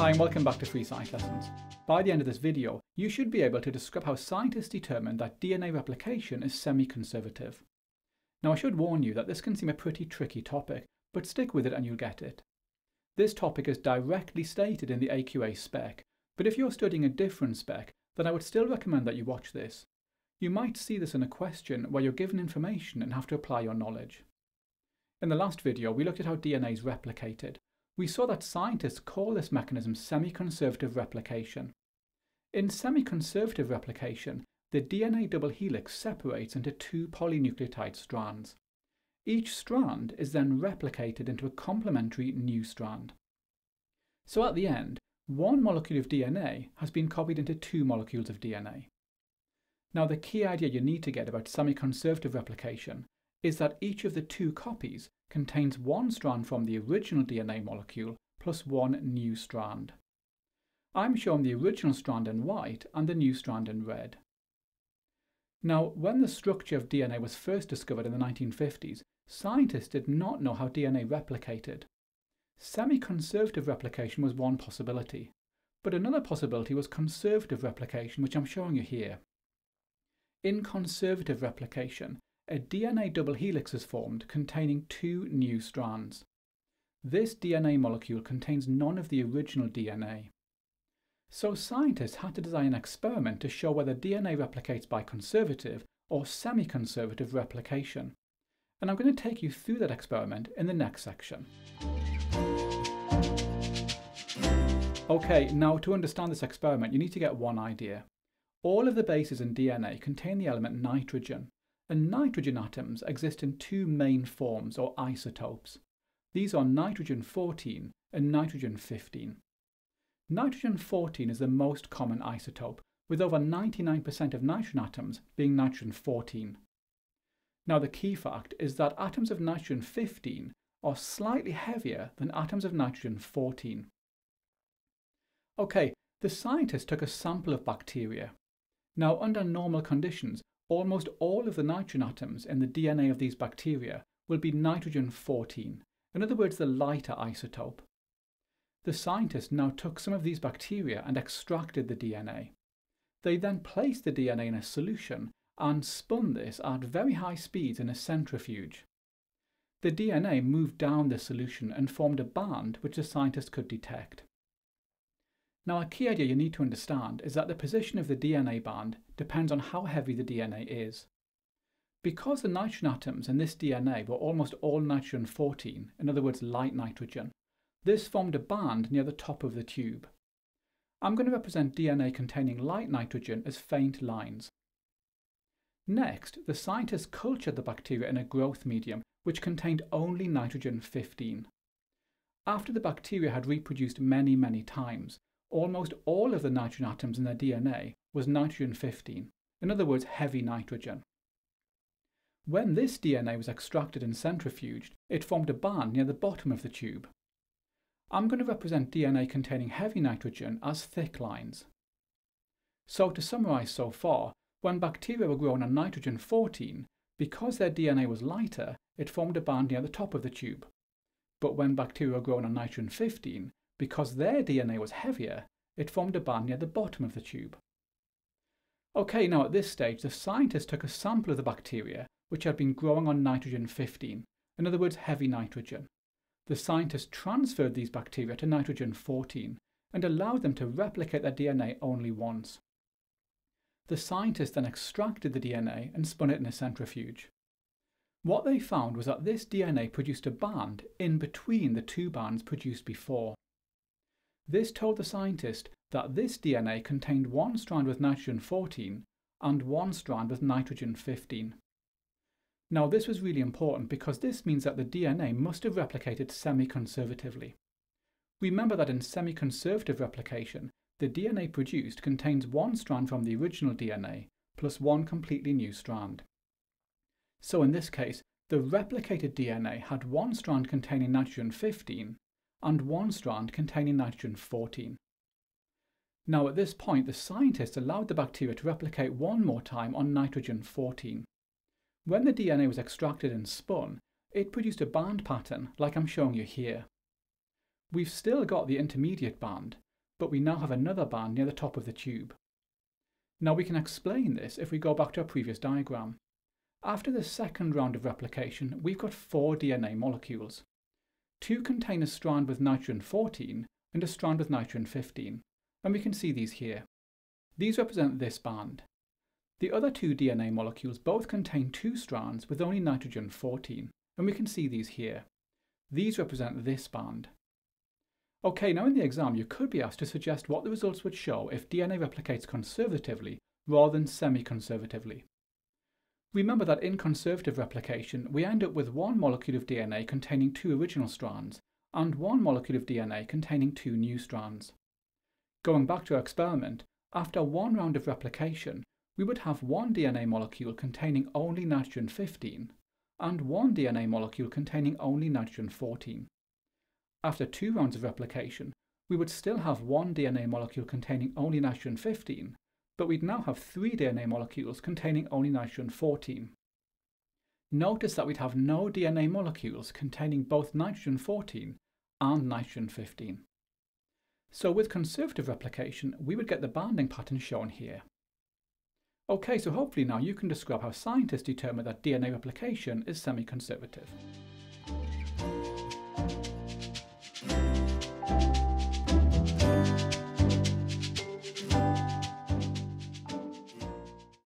Hi and welcome back to Free Science Lessons. By the end of this video, you should be able to describe how scientists determined that DNA replication is semi-conservative. Now I should warn you that this can seem a pretty tricky topic, but stick with it and you'll get it. This topic is directly stated in the AQA spec, but if you're studying a different spec, then I would still recommend that you watch this. You might see this in a question where you're given information and have to apply your knowledge. In the last video, we looked at how DNA is replicated. We saw that scientists call this mechanism semi-conservative replication. In semi-conservative replication, the DNA double helix separates into two polynucleotide strands. Each strand is then replicated into a complementary new strand. So at the end, one molecule of DNA has been copied into two molecules of DNA. Now the key idea you need to get about semi-conservative replication is that each of the two copies contains one strand from the original DNA molecule plus one new strand. I'm showing the original strand in white and the new strand in red. Now, when the structure of DNA was first discovered in the 1950s, scientists did not know how DNA replicated. Semi-conservative replication was one possibility, but another possibility was conservative replication, which I'm showing you here. In conservative replication, a DNA double helix is formed containing two new strands. This DNA molecule contains none of the original DNA. So scientists had to design an experiment to show whether DNA replicates by conservative or semi-conservative replication. And I'm going to take you through that experiment in the next section. Okay, now to understand this experiment you need to get one idea. All of the bases in DNA contain the element nitrogen, and nitrogen atoms exist in two main forms or isotopes. These are nitrogen-14 and nitrogen-15. Nitrogen-14 is the most common isotope, with over 99% of nitrogen atoms being nitrogen-14. Now the key fact is that atoms of nitrogen-15 are slightly heavier than atoms of nitrogen-14. Okay, the scientists took a sample of bacteria. Now under normal conditions, almost all of the nitrogen atoms in the DNA of these bacteria will be nitrogen-14, in other words the lighter isotope. The scientists now took some of these bacteria and extracted the DNA. They then placed the DNA in a solution and spun this at very high speeds in a centrifuge. The DNA moved down the solution and formed a band which the scientists could detect. Now a key idea you need to understand is that the position of the DNA band depends on how heavy the DNA is. Because the nitrogen atoms in this DNA were almost all nitrogen-14, in other words light nitrogen, this formed a band near the top of the tube. I'm going to represent DNA containing light nitrogen as faint lines. Next, the scientists cultured the bacteria in a growth medium which contained only nitrogen-15. After the bacteria had reproduced many, many times, almost all of the nitrogen atoms in their DNA was nitrogen-15, in other words heavy nitrogen. When this DNA was extracted and centrifuged, it formed a band near the bottom of the tube. I'm going to represent DNA containing heavy nitrogen as thick lines. So to summarise so far, when bacteria were grown on nitrogen-14, because their DNA was lighter, it formed a band near the top of the tube. But when bacteria were grown on nitrogen-15, because their DNA was heavier, it formed a band near the bottom of the tube. Okay, now at this stage, the scientists took a sample of the bacteria which had been growing on nitrogen-15, in other words heavy nitrogen. The scientists transferred these bacteria to nitrogen-14 and allowed them to replicate their DNA only once. The scientists then extracted the DNA and spun it in a centrifuge. What they found was that this DNA produced a band in between the two bands produced before. This told the scientist that this DNA contained one strand with nitrogen-14 and one strand with nitrogen-15. Now this was really important because this means that the DNA must have replicated semi-conservatively. Remember that in semi-conservative replication, the DNA produced contains one strand from the original DNA plus one completely new strand. So in this case, the replicated DNA had one strand containing nitrogen-15 and one strand containing nitrogen-14. Now at this point the scientists allowed the bacteria to replicate one more time on nitrogen-14. When the DNA was extracted and spun, it produced a band pattern like I'm showing you here. We've still got the intermediate band, but we now have another band near the top of the tube. Now we can explain this if we go back to our previous diagram. After the second round of replication, we've got four DNA molecules. Two contain a strand with nitrogen-14 and a strand with nitrogen-15, and we can see these here. These represent this band. The other two DNA molecules both contain two strands with only nitrogen-14, and we can see these here. These represent this band. Okay, now in the exam you could be asked to suggest what the results would show if DNA replicates conservatively rather than semi-conservatively. Remember that in conservative replication we end up with one molecule of DNA containing two original strands and one molecule of DNA containing two new strands. Going back to our experiment, after one round of replication we would have one DNA molecule containing only nitrogen-15 and one DNA molecule containing only nitrogen-14. After two rounds of replication, we would still have one DNA molecule containing only nitrogen-15, but we'd now have three DNA molecules containing only nitrogen-14. Notice that we'd have no DNA molecules containing both nitrogen-14 and nitrogen-15. So with conservative replication, we would get the banding pattern shown here. Okay, so hopefully now you can describe how scientists determine that DNA replication is semi-conservative.